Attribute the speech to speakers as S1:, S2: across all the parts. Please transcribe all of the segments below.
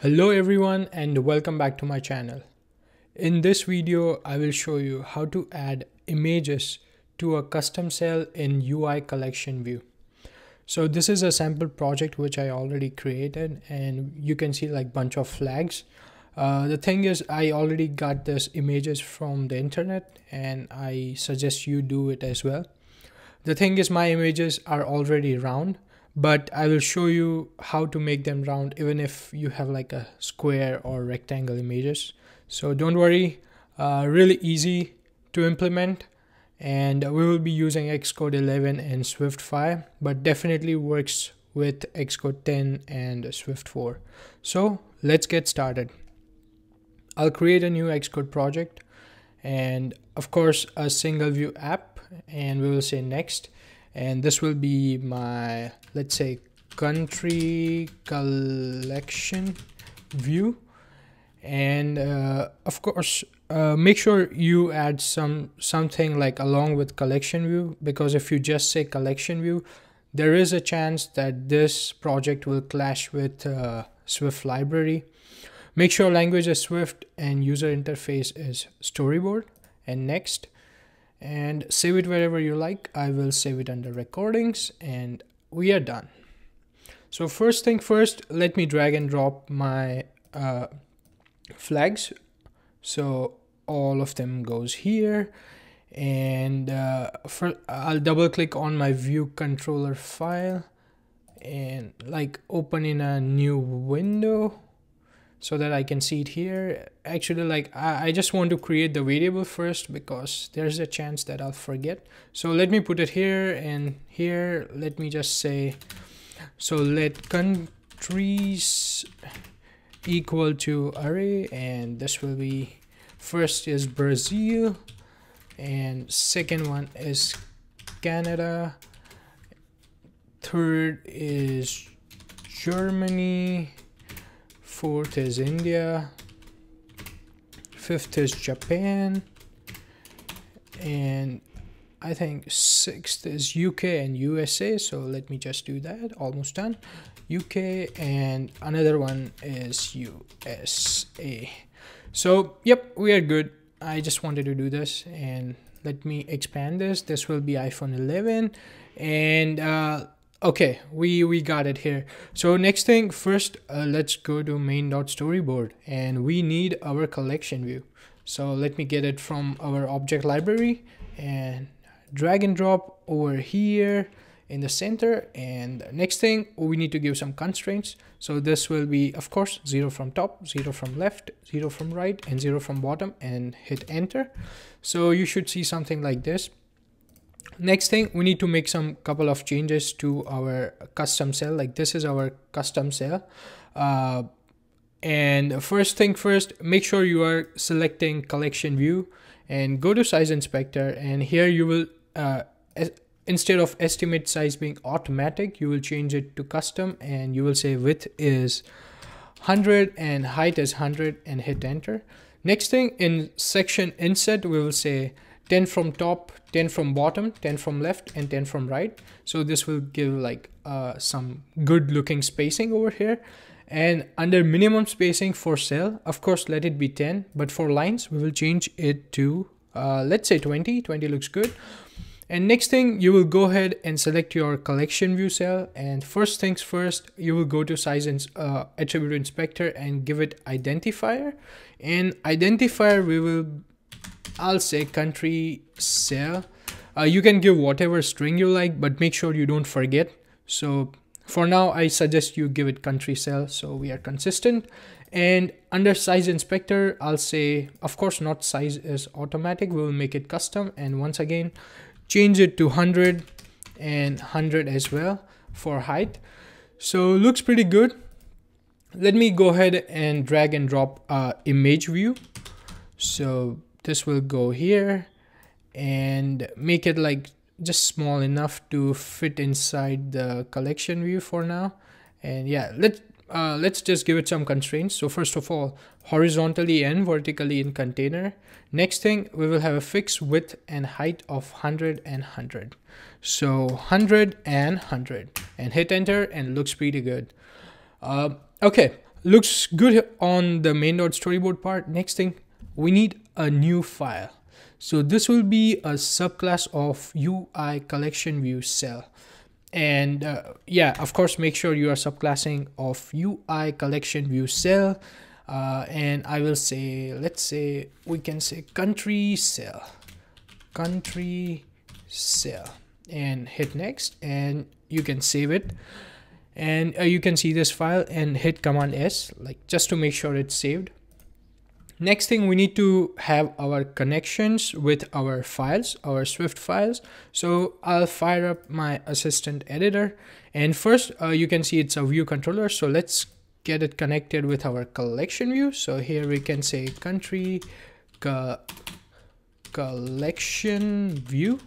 S1: Hello everyone and welcome back to my channel. In this video, I will show you how to add images to a custom cell in UI collection view. So this is a sample project which I already created and you can see like bunch of flags. Uh, the thing is I already got this images from the internet and I suggest you do it as well. The thing is my images are already round but I will show you how to make them round even if you have like a square or rectangle images. So don't worry, uh, really easy to implement and we will be using Xcode 11 and Swift 5 but definitely works with Xcode 10 and Swift 4. So let's get started. I'll create a new Xcode project and of course a single view app and we will say next and this will be my let's say country collection view. And uh, of course uh, make sure you add some something like along with collection view because if you just say collection view there is a chance that this project will clash with uh, Swift library. Make sure language is Swift and user interface is storyboard. And next and save it wherever you like. I will save it under recordings and we are done. So first thing first, let me drag and drop my uh, flags. So all of them goes here and uh, for, I'll double click on my view controller file and like open in a new window so that I can see it here. Actually, like I, I just want to create the variable first because there's a chance that I'll forget. So let me put it here and here. Let me just say, so let countries equal to array and this will be first is Brazil and second one is Canada third is Germany fourth is India, fifth is Japan, and I think sixth is UK and USA. So let me just do that. Almost done. UK and another one is USA. So yep, we are good. I just wanted to do this and let me expand this. This will be iPhone 11 and uh, okay we we got it here. So next thing first uh, let's go to main.storyboard and we need our collection view. So let me get it from our object library and drag and drop over here in the center and next thing we need to give some constraints. So this will be of course zero from top zero from left zero from right and zero from bottom and hit enter. So you should see something like this next thing we need to make some couple of changes to our custom cell like this is our custom cell. Uh, and first thing first make sure you are selecting collection view and go to size inspector and here you will uh, instead of estimate size being automatic you will change it to custom and you will say width is 100 and height is 100 and hit enter. Next thing in section inset we will say 10 from top 10 from bottom 10 from left and 10 from right. So this will give like uh, some good looking spacing over here. And under minimum spacing for cell of course let it be 10 but for lines we will change it to uh, let's say 20 20 looks good. And next thing you will go ahead and select your collection view cell. And first things first you will go to size and uh, attribute inspector and give it identifier. And identifier we will I'll say country cell. Uh, you can give whatever string you like, but make sure you don't forget. So for now, I suggest you give it country cell so we are consistent. And under size inspector, I'll say, of course, not size is automatic. We will make it custom. And once again, change it to 100 and 100 as well for height. So looks pretty good. Let me go ahead and drag and drop uh, image view. So this will go here and make it like just small enough to fit inside the collection view for now. And yeah let uh, let's just give it some constraints. So first of all horizontally and vertically in container. Next thing we will have a fixed width and height of 100 and 100 so 100 and 100 and hit enter and looks pretty good. Uh, okay looks good on the main.storyboard part. Next thing, we need a new file. So this will be a subclass of UI collection view cell. And uh, yeah, of course, make sure you are subclassing of UI collection view cell. Uh, and I will say, let's say we can say country cell, country cell and hit next and you can save it and uh, you can see this file and hit command s like just to make sure it's saved next thing we need to have our connections with our files our swift files. So i'll fire up my assistant editor. And first uh, you can see it's a view controller. So let's get it connected with our collection view. So here we can say country co collection view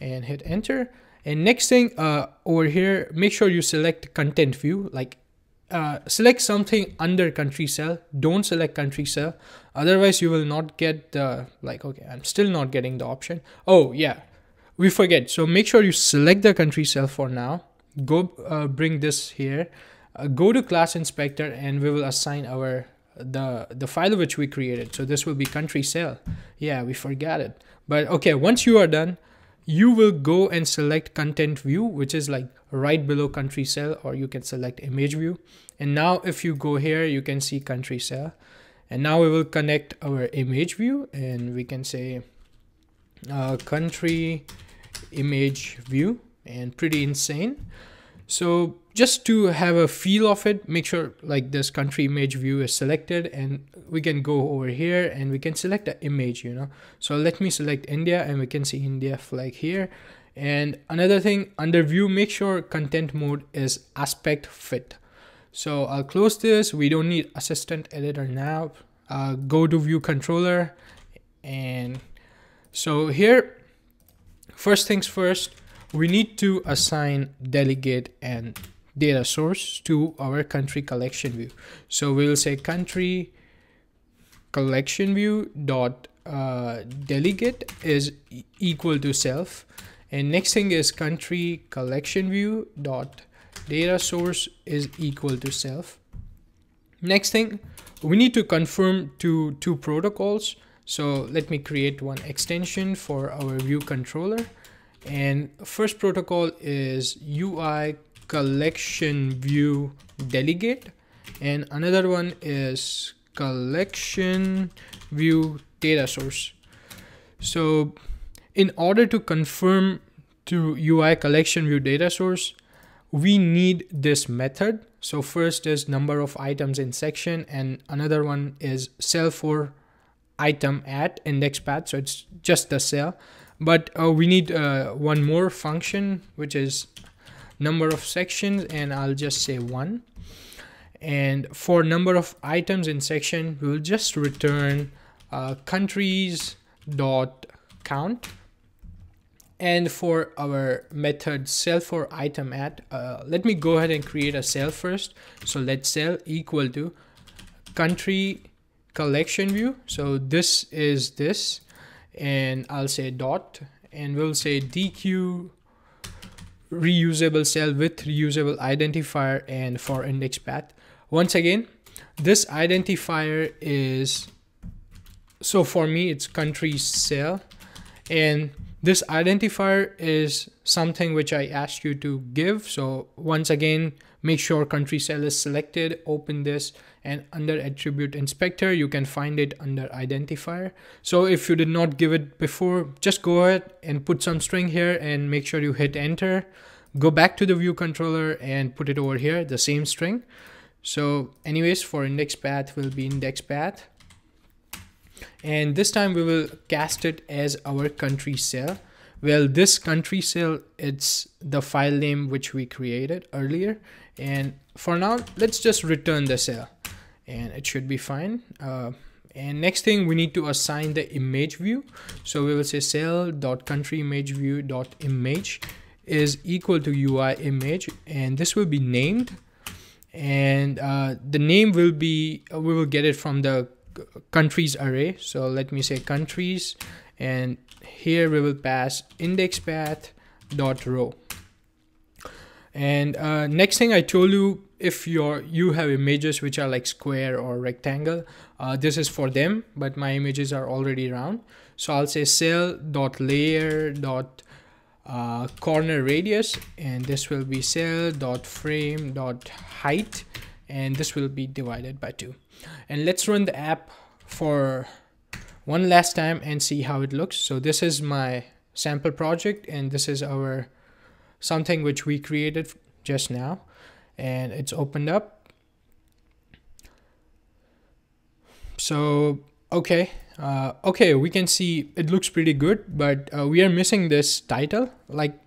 S1: and hit enter. And next thing uh, over here, make sure you select content view, like uh, select something under country cell. Don't select country cell. Otherwise you will not get the, like, okay, I'm still not getting the option. Oh yeah, we forget. So make sure you select the country cell for now. Go uh, bring this here. Uh, go to class inspector and we will assign our the the file which we created so this will be country cell yeah we forgot it but okay once you are done you will go and select content view which is like right below country cell or you can select image view. And now if you go here you can see country cell. And now we will connect our image view and we can say uh, country image view and pretty insane. So just to have a feel of it, make sure like this country image view is selected and we can go over here and we can select the image, you know. So let me select India and we can see India flag here. And another thing under view, make sure content mode is aspect fit. So I'll close this. We don't need assistant editor now. Uh, go to view controller. And so here, first things first, we need to assign delegate and data source to our country collection view. So we'll say country collection view dot uh, delegate is equal to self. And next thing is country collection view dot data source is equal to self. Next thing we need to confirm to two protocols. So let me create one extension for our view controller. And first protocol is UI collection view delegate. And another one is collection view data source. So in order to confirm to UI collection view data source we need this method. So first is number of items in section and another one is cell for item at index path. So it's just the cell but uh, we need uh, one more function which is number of sections and I'll just say one. And for number of items in section we will just return uh, countries dot count. And for our method cell for item at uh, let me go ahead and create a cell first. So let's cell equal to country collection view. So this is this and I'll say dot and we'll say dequeue reusable cell with reusable identifier and for index path. Once again, this identifier is, so for me, it's country cell. And this identifier is something which I asked you to give. So once again, make sure country cell is selected, open this and under attribute inspector, you can find it under identifier. So if you did not give it before, just go ahead and put some string here and make sure you hit enter. Go back to the view controller and put it over here, the same string. So anyways, for index path will be index path. And this time we will cast it as our country cell. Well, this country cell, it's the file name which we created earlier. And for now, let's just return the cell and it should be fine. Uh, and next thing we need to assign the image view. So we will say cell dot country image view dot image is equal to UI image and this will be named and uh, the name will be uh, we will get it from the countries array so let me say countries and here we will pass index path dot row and uh, next thing I told you if you're you have images which are like square or rectangle uh, this is for them but my images are already round. So I'll say cell dot layer dot uh, corner radius and this will be cell dot frame dot height and this will be divided by 2 and let's run the app for one last time and see how it looks. So this is my sample project and this is our something which we created just now and it's opened up. So okay uh, okay we can see it looks pretty good but uh, we are missing this title. Like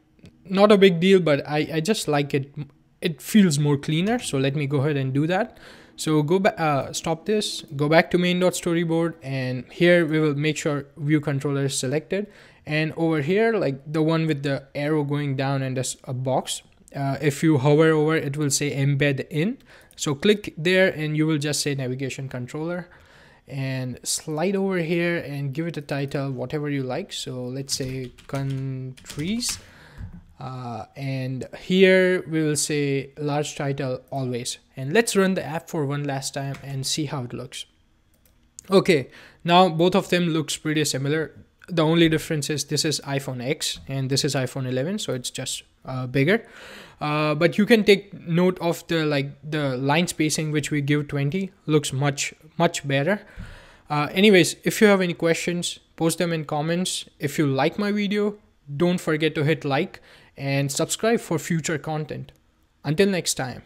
S1: not a big deal but I, I just like it. It feels more cleaner so let me go ahead and do that. So go back uh, stop this go back to main.storyboard and here we will make sure view controller is selected and over here like the one with the arrow going down and there's a box uh, if you hover over it will say embed in. So click there and you will just say navigation controller and slide over here and give it a title whatever you like. So let's say countries uh, and here we will say large title always. And let's run the app for one last time and see how it looks. Okay now both of them looks pretty similar the only difference is this is iphone x and this is iphone 11 so it's just uh, bigger. Uh, but you can take note of the like the line spacing which we give 20 looks much much better. Uh, anyways if you have any questions post them in comments. If you like my video don't forget to hit like and subscribe for future content. Until next time